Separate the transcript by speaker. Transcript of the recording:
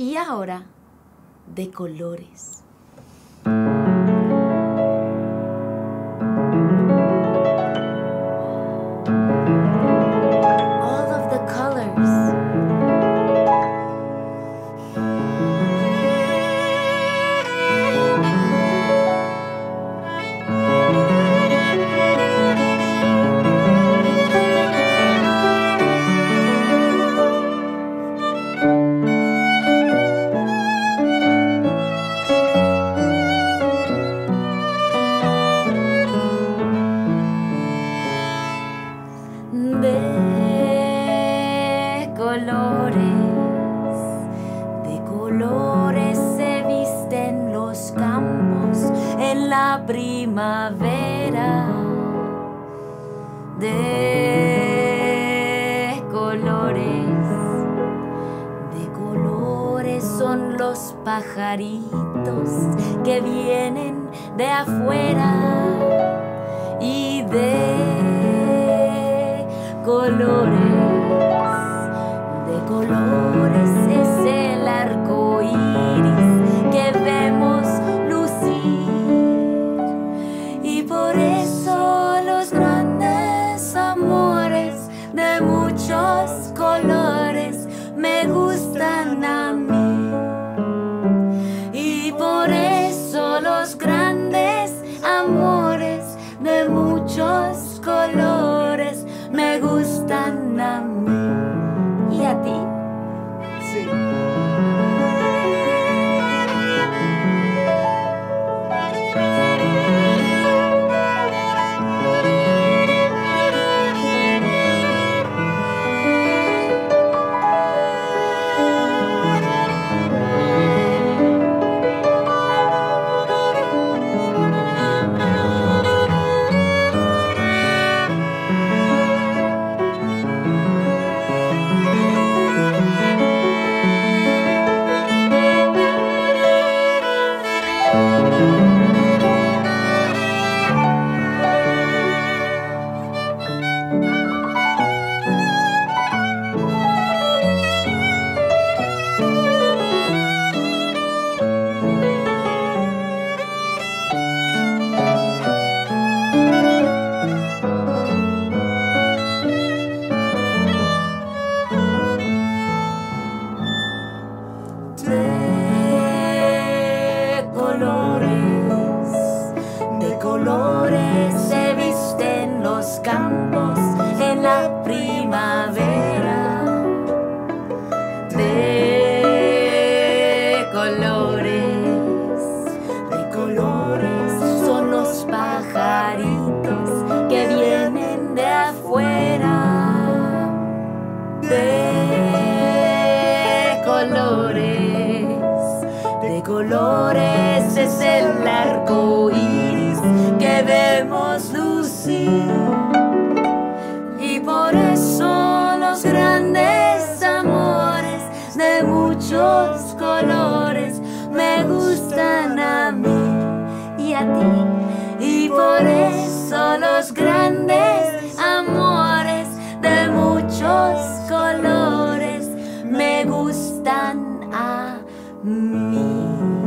Speaker 1: Y ahora, de colores. Colores se visten los campos en la primavera. De colores, de colores son los pajaritos que vienen de afuera y de de de colores es el arco iris que vemos lucir. Y por eso los grandes amores de muchos colores me gustan a mí y a ti. Gustan a mí.